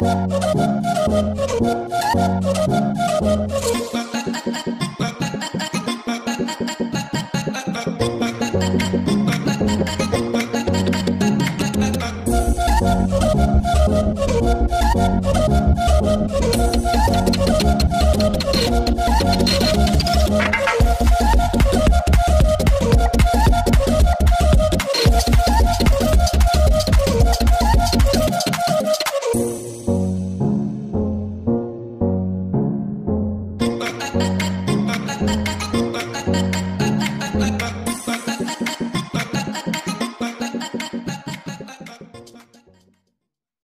Thank you. that, that, that.